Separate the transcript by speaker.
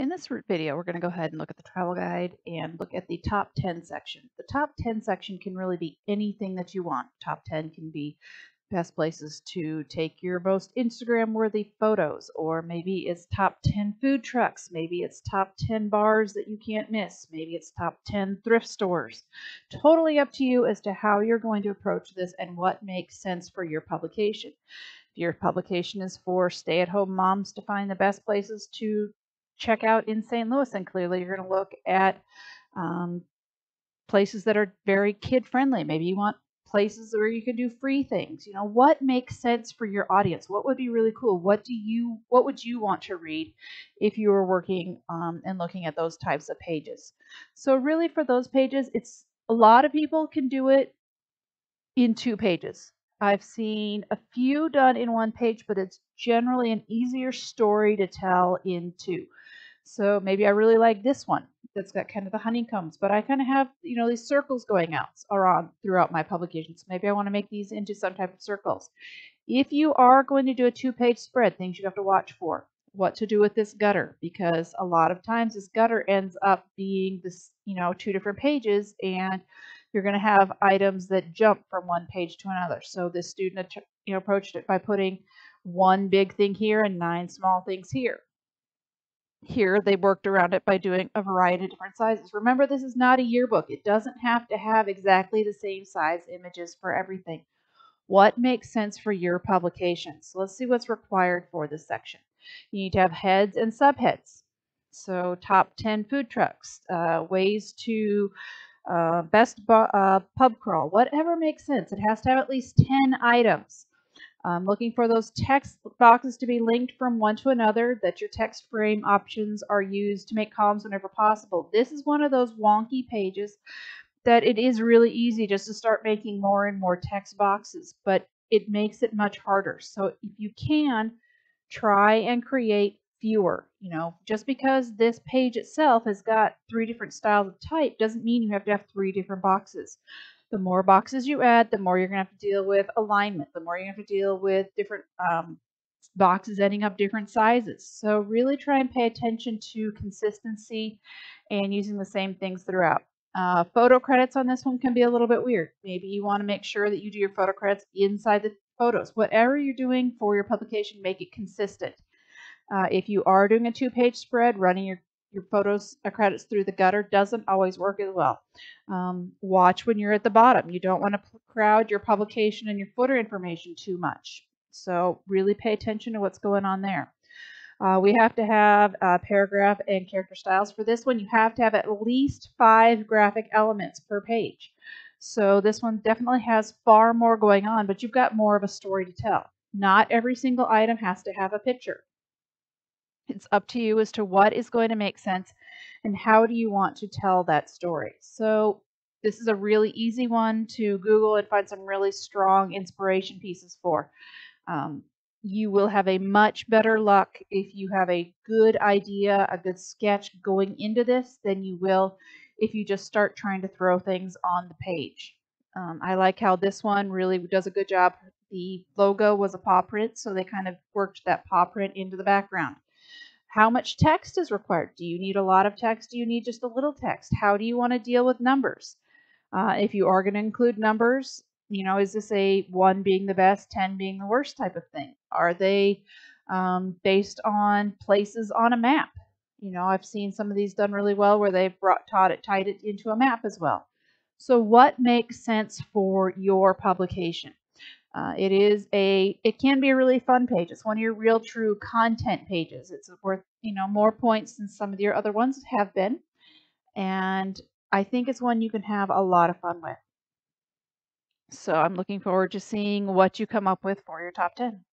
Speaker 1: In this video, we're going to go ahead and look at the travel guide and look at the top 10 section. The top 10 section can really be anything that you want. Top 10 can be best places to take your most Instagram worthy photos, or maybe it's top 10 food trucks, maybe it's top 10 bars that you can't miss, maybe it's top 10 thrift stores. Totally up to you as to how you're going to approach this and what makes sense for your publication. If your publication is for stay at home moms to find the best places to check out in St. Louis, and clearly you're going to look at um, places that are very kid friendly. Maybe you want places where you can do free things. You know, what makes sense for your audience? What would be really cool? What do you what would you want to read if you were working um, and looking at those types of pages? So really for those pages, it's a lot of people can do it in two pages. I've seen a few done in one page, but it's generally an easier story to tell in two. So maybe I really like this one that's got kind of the honeycombs, but I kind of have, you know, these circles going out around throughout my publications. Maybe I want to make these into some type of circles. If you are going to do a two-page spread, things you have to watch for. What to do with this gutter, because a lot of times this gutter ends up being this, you know, two different pages, and you're going to have items that jump from one page to another. So this student, you know, approached it by putting one big thing here and nine small things here. Here, they worked around it by doing a variety of different sizes. Remember, this is not a yearbook. It doesn't have to have exactly the same size images for everything. What makes sense for your publication? So let's see what's required for this section. You need to have heads and subheads. So top 10 food trucks, uh, ways to uh, best uh, pub crawl, whatever makes sense. It has to have at least 10 items. Um, looking for those text boxes to be linked from one to another, that your text frame options are used to make columns whenever possible. This is one of those wonky pages that it is really easy just to start making more and more text boxes, but it makes it much harder. So if you can, try and create fewer. You know, just because this page itself has got three different styles of type doesn't mean you have to have three different boxes. The more boxes you add, the more you're going to have to deal with alignment, the more you have to deal with different um, boxes ending up different sizes. So really try and pay attention to consistency and using the same things throughout. Uh, photo credits on this one can be a little bit weird. Maybe you want to make sure that you do your photo credits inside the photos. Whatever you're doing for your publication, make it consistent. Uh, if you are doing a two-page spread, running your your photos uh, credits through the gutter doesn't always work as well. Um, watch when you're at the bottom. You don't want to crowd your publication and your footer information too much. So really pay attention to what's going on there. Uh, we have to have a paragraph and character styles. For this one, you have to have at least five graphic elements per page. So this one definitely has far more going on, but you've got more of a story to tell. Not every single item has to have a picture. It's up to you as to what is going to make sense and how do you want to tell that story. So this is a really easy one to Google and find some really strong inspiration pieces for. Um, you will have a much better luck if you have a good idea, a good sketch going into this than you will if you just start trying to throw things on the page. Um, I like how this one really does a good job. The logo was a paw print, so they kind of worked that paw print into the background. How much text is required? Do you need a lot of text? Do you need just a little text? How do you want to deal with numbers? Uh, if you are going to include numbers, you know, is this a 1 being the best, 10 being the worst type of thing? Are they um, based on places on a map? You know, I've seen some of these done really well where they've brought taught it, tied it into a map as well. So what makes sense for your publication? Uh, it is a, it can be a really fun page. It's one of your real true content pages. It's worth, you know, more points than some of your other ones have been. And I think it's one you can have a lot of fun with. So I'm looking forward to seeing what you come up with for your top 10.